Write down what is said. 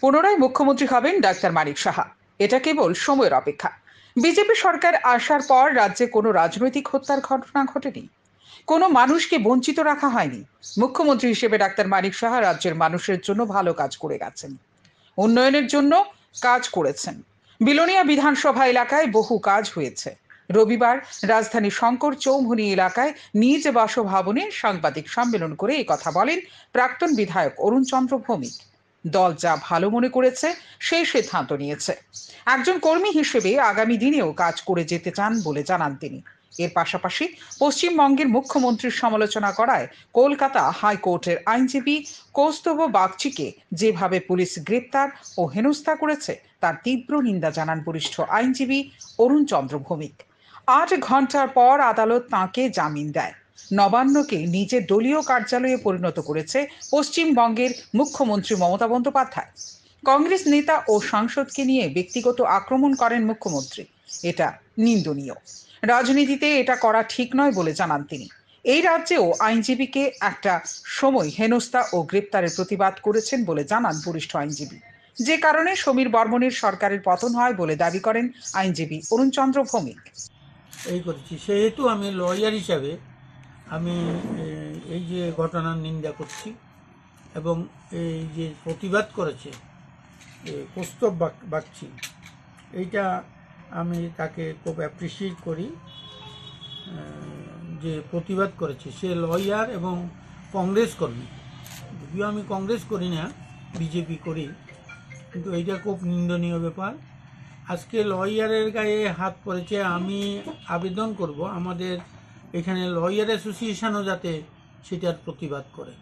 পুনরায় মুখ্যমন্ত্রী হবেন ডাক্তার মানিক সাহা। এটা কেবল সময়ের অপেক্ষা। বিজেপি সরকার আসার পর রাজ্যে কোনো রাজনৈতিক হত্যার ঘটনা ঘটেনি। কোনো মানুষকে বঞ্চিত রাখা হয়নি। মুখ্যমন্ত্রী হিসেবে ডাক্তার মানিক সাহা রাজ্যের মানুষের জন্য ভালো কাজ করে গেছেন। উন্নয়নের জন্য কাজ করেছেন। বিলোনিয়া বিধানসভা এলাকায় বহু কাজ হয়েছে। রবিবার রাজধানী শঙ্কর চৌমুহনী এলাকায় নিজ বাসভবনে সাংবাদিক সম্মেলন করে কথা বলেন প্রাক্তন বিধায়ক অরুণ চন্দ্র ভৌমিক। দল যা ভালো মনে করেছে, সেই সিদ্ধান্ত নিয়েছে। একজন কর্মী হিসেবে আগামী দিনেও কাজ করে যেতে চান বলে জানান তিনি। এর পাশাপাশি পশ্চিমবঙ্গের মুখ্যমন্ত্রীর সমালোচনা করায় কলকাতা হাইকোর্টের আইনজীবী কৌস্তভ বাগচিকে যেভাবে পুলিশ গ্রেপ্তার ও হেনস্থা করেছে, তার তীব্র নিন্দা জানান বরিষ্ঠ আইনজীবী অরুণ চন্দ্র ভৌমিক আট ঘণ্টার পর আদালত তাঁকে জামিন দেয়। নবান্নকে নিজের দলীয় কার্যালয়ে পরিণত করেছে পশ্চিমবঙ্গের মুখ্যমন্ত্রী মমতা বন্দ্যোপাধ্যায়। কংগ্রেস নেতা ও সাংসদকে নিয়ে ব্যক্তিগত আক্রমণ করেন মুখ্যমন্ত্রী। এটা নিন্দনীয়। রাজনীতিতে এটা করা ঠিক নয় বলে জানান তিনি। এই রাজ্যেও আইনজীবীকে একটা সময় হেনস্থা ও গ্রেপ্তারের প্রতিবাদ করেছেন বলে জানান বরিষ্ঠ আইনজীবী। যে কারণে সমীর বর্মনের সরকারের পতন হয় বলে দাবি করেন আইনজীবী অরুণচন্দ্র ভৌমিক। এই করেছি। সেহেতু আমি লয়ার হিসাবে আমি এই যে ঘটনার নিন্দা করছি এবং এই যে প্রতিবাদ করেছে এ, কৌস্তব বাগ- বাগচি এইটা আমি তাকে খুব অ্যাপ্রিসিয়েট করি যে প্রতিবাদ করেছে। সে লয়ার এবং কংগ্রেস কর্মী। যদিও আমি কংগ্রেস করি না বিজেপি করি কিন্তু এইটা খুব নিন্দনীয় ব্যাপার। আজকে লয়ারের গায়ে হাত পড়েছে আমি আবেদন করব। আমাদের এখানে লয়ার অ্যাসোসিয়েশনও যাতে সেটার প্রতিবাদ করে।